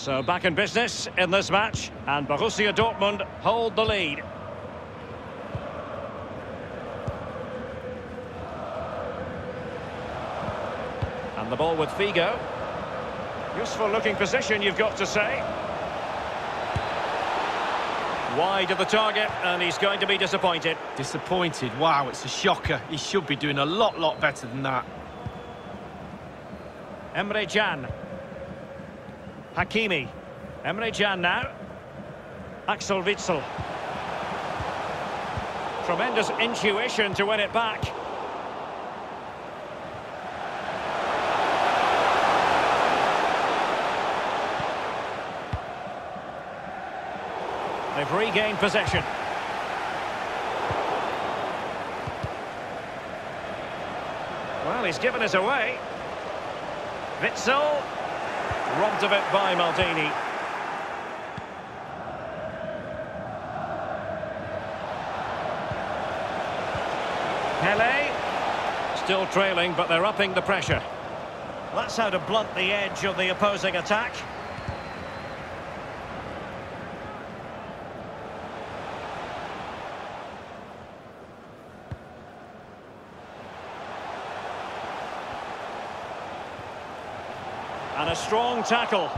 So back in business in this match, and Borussia Dortmund hold the lead. And the ball with Figo. Useful looking position, you've got to say. Wide of the target, and he's going to be disappointed. Disappointed. Wow, it's a shocker. He should be doing a lot, lot better than that. Emre Can. Hakimi. Emre Can now. Axel Witsel. Tremendous intuition to win it back. They've regained possession. Well, he's given us away. Witsel. Robbed of it by Maldini. Pele. Still trailing, but they're upping the pressure. That's how to blunt the edge of the opposing attack. A strong tackle.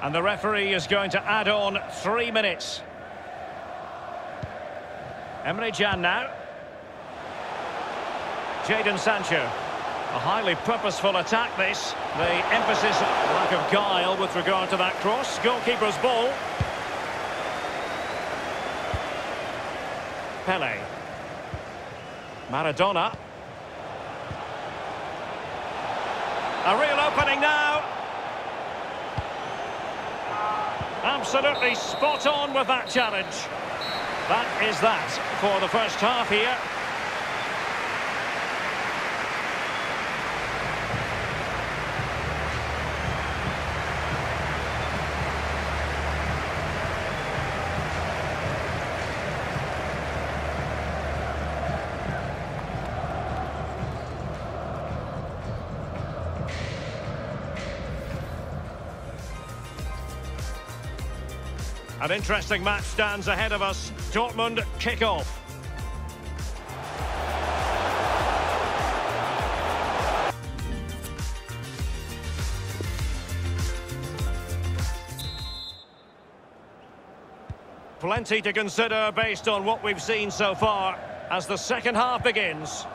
And the referee is going to add on three minutes. Emre Can now. Jadon Sancho. A highly purposeful attack this. The emphasis, lack of guile with regard to that cross. Goalkeeper's ball. Pele. Maradona. A real opening now. Absolutely spot on with that challenge. That is that for the first half here. An interesting match stands ahead of us. Dortmund kick off. Plenty to consider based on what we've seen so far as the second half begins.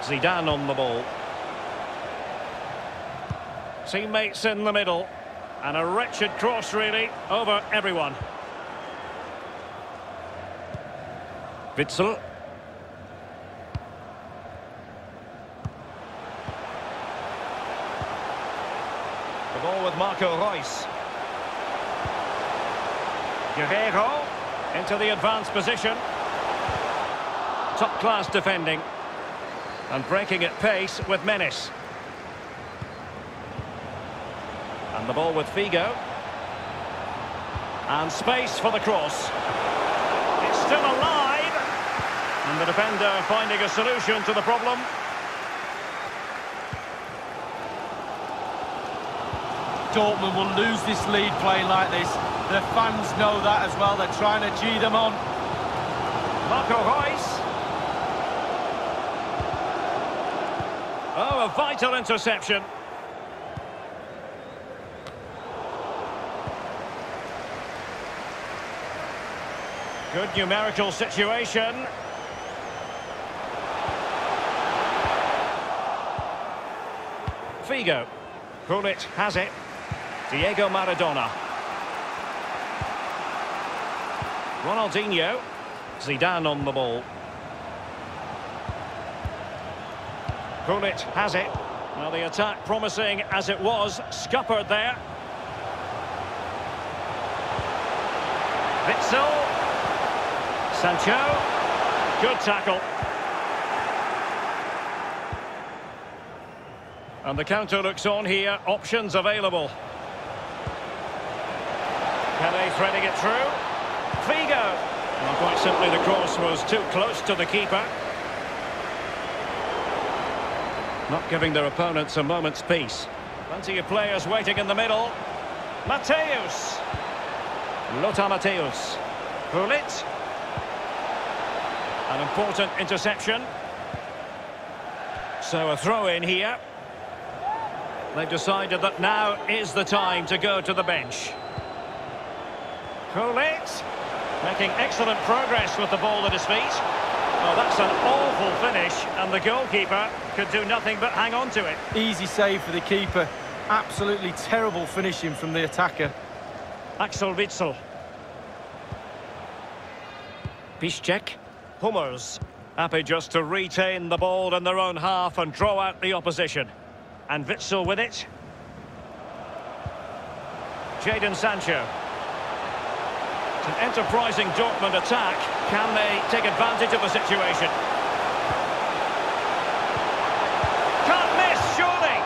Zidane on the ball. Teammates in the middle. And a wretched cross, really, over everyone. Witsel. The ball with Marco Reus. Guerreiro into the advanced position. Top-class defending. And breaking at pace with menace. And the ball with Figo. And space for the cross. It's still alive. And the defender finding a solution to the problem. Dortmund will lose this lead playing like this. The fans know that as well. They're trying to G them on. Marco Reus. Oh, a vital interception. Good numerical situation. Figo. Gullit has it. Diego Maradona. Ronaldinho. Zidane on the ball. Gullit has it. Well, the attack promising as it was. Scuppered there. Witsel. Sancho. Good tackle. And the counter looks on here. Options available. Pele threading it through. Figo. Well, quite simply, the cross was too close to the keeper. Not giving their opponents a moment's peace. Plenty of players waiting in the middle. Matthäus. Lothar Matthäus. Gullit. An important interception. So a throw in here. They've decided that now is the time to go to the bench. Gullit. Making excellent progress with the ball at his feet. Well, that's an awful finish, and the goalkeeper could do nothing but hang on to it. Easy save for the keeper. Absolutely terrible finishing from the attacker. Axel Witsel. Piszczek. Hummels. Happy just to retain the ball in their own half and draw out the opposition. And Witsel with it. Jadon Sancho. It's an enterprising Dortmund attack. Can they take advantage of the situation? Can't miss, surely!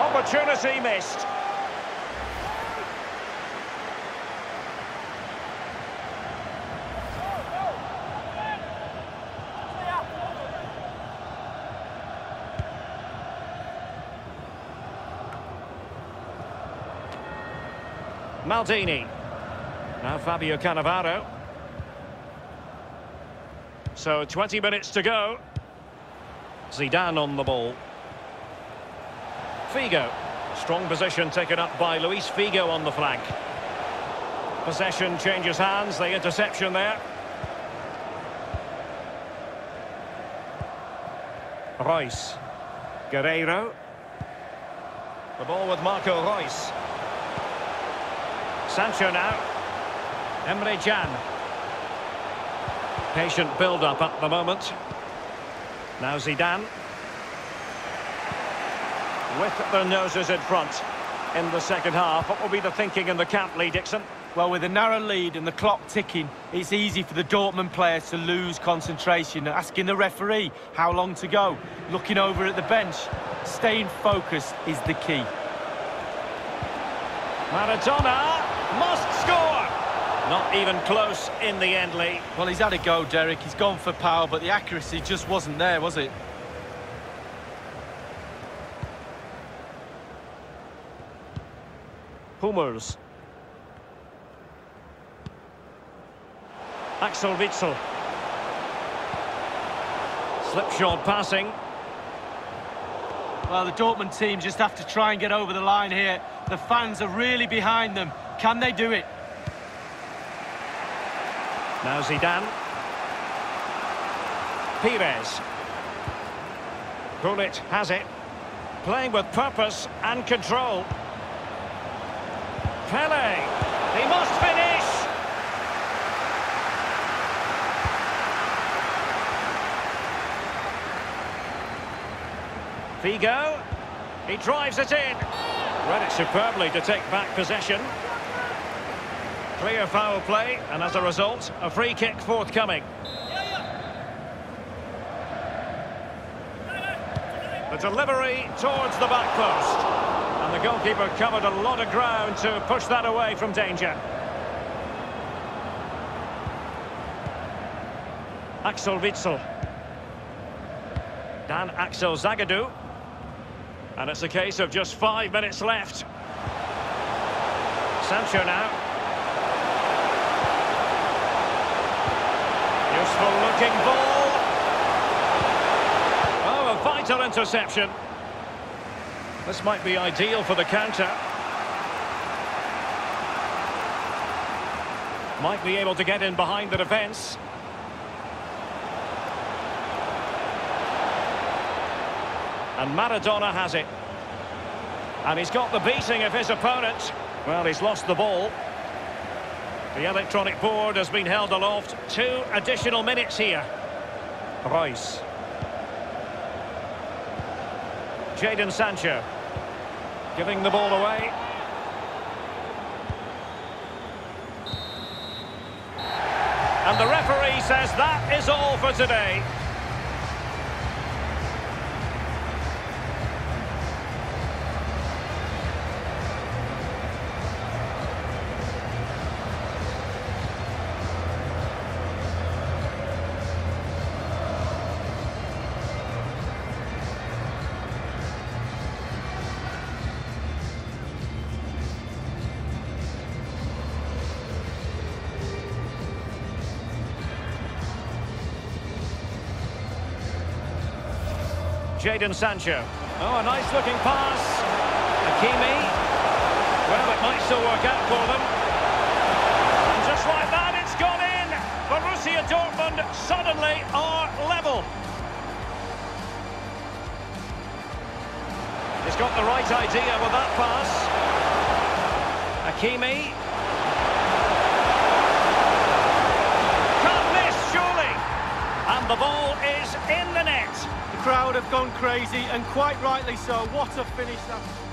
Opportunity missed. Maldini. Now Fabio Cannavaro. So 20 minutes to go. Zidane on the ball. Figo. Strong position taken up by Luis Figo on the flank. Possession changes hands, the interception there. Reus. Guerreiro. The ball with Marco Reus. Sancho now. Emre Can. Patient build-up at the moment. Now Zidane. With their noses in front in the second half. What will be the thinking in the camp, Lee Dixon? Well, with a narrow lead and the clock ticking, it's easy for the Dortmund players to lose concentration. Asking the referee how long to go. Looking over at the bench. Staying focused is the key. Maradona must score! Not even close in the end, Lee. Well, he's had a go, Derek. He's gone for power, but the accuracy just wasn't there, was it? Hummels. Axel Witsel. Slipshod passing. Well, the Dortmund team just have to try and get over the line here. The fans are really behind them. Can they do it? Now Zidane. Pires. Gullit has it. Playing with purpose and control. Pele. He must finish. Figo. He drives it in. Read it superbly to take back possession. Clear foul play, and as a result, a free kick forthcoming. The delivery towards the back post. And the goalkeeper covered a lot of ground to push that away from danger. Axel Witsel. Dan Axel Zagadou. And it's a case of just five minutes left. Sancho now. Useful looking ball. Oh, a vital interception. This might be ideal for the counter. Might be able to get in behind the defence. And Maradona has it. And he's got the beating of his opponent. Well, he's lost the ball. The electronic board has been held aloft. Two additional minutes here. Reus. Jadon Sancho. Giving the ball away. And the referee says that is all for today. Jadon Sancho. Oh, a nice looking pass. Hakimi. Well, it might still work out for them. And just like that, it's gone in. Borussia Dortmund suddenly are level. He's got the right idea with that pass. Hakimi. Can't miss, surely. And the ball crowd have gone crazy, and quite rightly so. What a finish that...